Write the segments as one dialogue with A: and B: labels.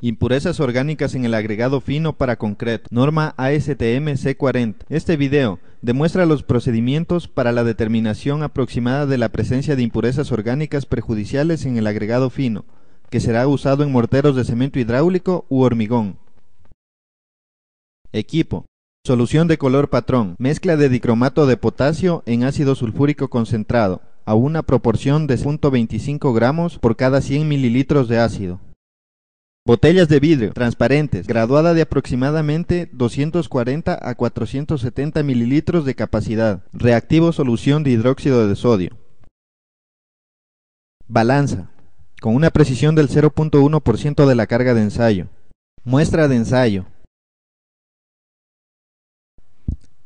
A: Impurezas orgánicas en el agregado fino para concreto. Norma ASTM C40. Este video demuestra los procedimientos para la determinación aproximada de la presencia de impurezas orgánicas perjudiciales en el agregado fino, que será usado en morteros de cemento hidráulico u hormigón. Equipo. Solución de color patrón. Mezcla de dicromato de potasio en ácido sulfúrico concentrado, a una proporción de 0.25 gramos por cada 100 mililitros de ácido. Botellas de vidrio transparentes, graduada de aproximadamente 240 a 470 mililitros de capacidad. Reactivo solución de hidróxido de sodio. Balanza, con una precisión del 0.1% de la carga de ensayo. Muestra de ensayo.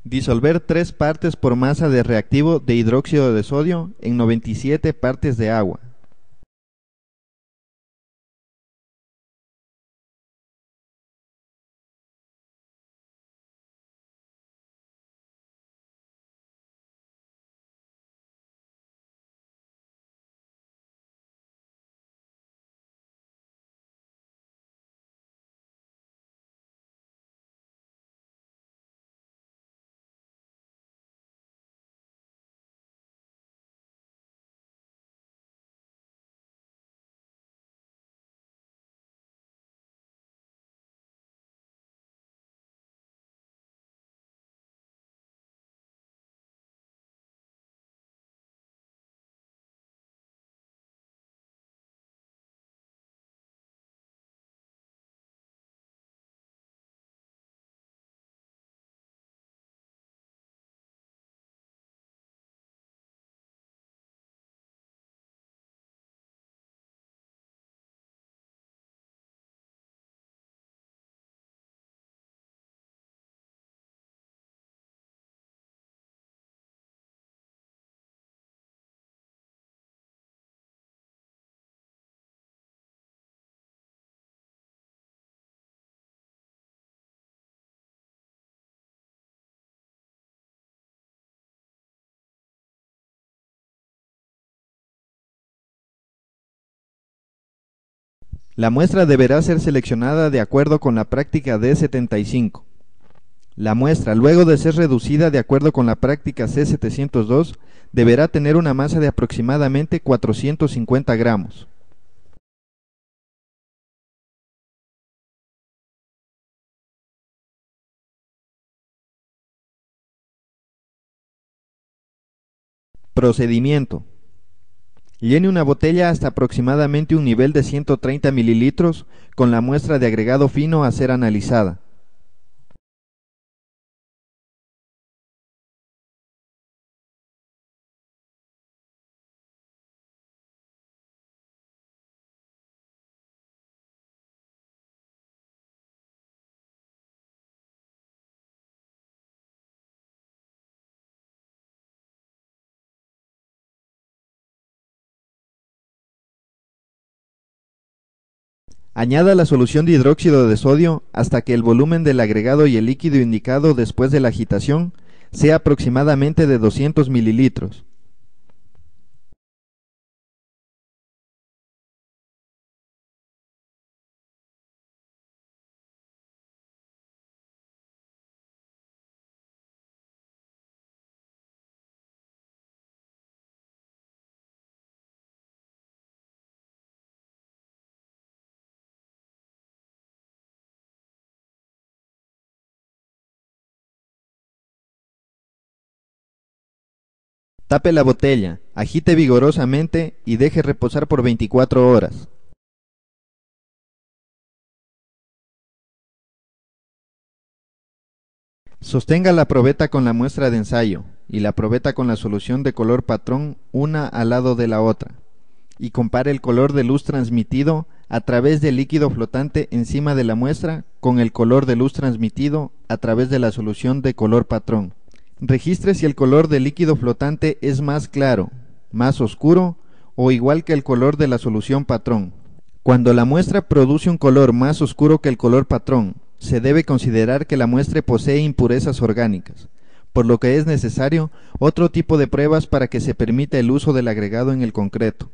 A: Disolver 3 partes por masa de reactivo de hidróxido de sodio en 97 partes de agua. La muestra deberá ser seleccionada de acuerdo con la práctica D75. La muestra, luego de ser reducida de acuerdo con la práctica C702, deberá tener una masa de aproximadamente 450 gramos. Procedimiento Llene una botella hasta aproximadamente un nivel de 130 mililitros con la muestra de agregado fino a ser analizada. Añada la solución de hidróxido de sodio hasta que el volumen del agregado y el líquido indicado después de la agitación sea aproximadamente de 200 mililitros. Tape la botella, agite vigorosamente y deje reposar por 24 horas. Sostenga la probeta con la muestra de ensayo y la probeta con la solución de color patrón una al lado de la otra y compare el color de luz transmitido a través del líquido flotante encima de la muestra con el color de luz transmitido a través de la solución de color patrón. Registre si el color del líquido flotante es más claro, más oscuro o igual que el color de la solución patrón. Cuando la muestra produce un color más oscuro que el color patrón, se debe considerar que la muestra posee impurezas orgánicas, por lo que es necesario otro tipo de pruebas para que se permita el uso del agregado en el concreto.